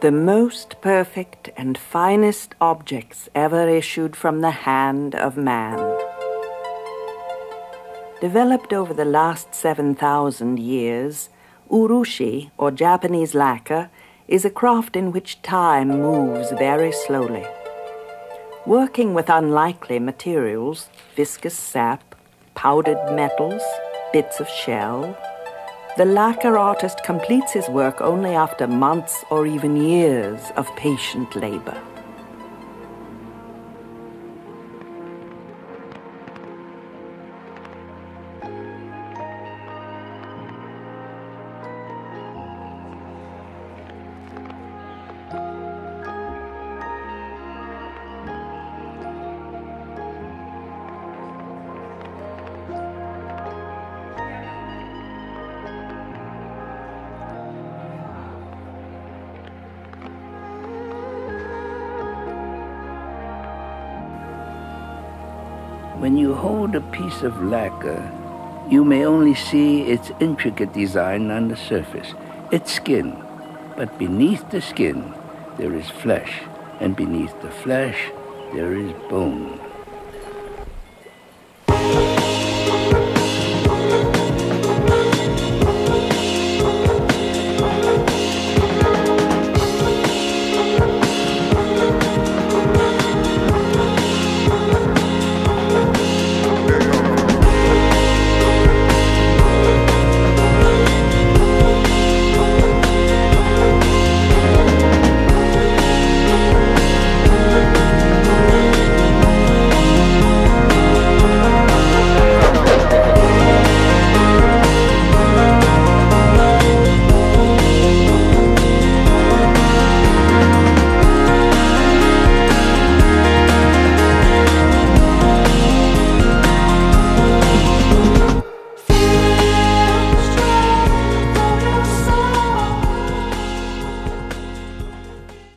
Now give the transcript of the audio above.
the most perfect and finest objects ever issued from the hand of man. Developed over the last 7,000 years, urushi, or Japanese lacquer, is a craft in which time moves very slowly. Working with unlikely materials, viscous sap, powdered metals, bits of shell, the lacquer artist completes his work only after months or even years of patient labor. When you hold a piece of lacquer, you may only see its intricate design on the surface, its skin. But beneath the skin, there is flesh, and beneath the flesh, there is bone.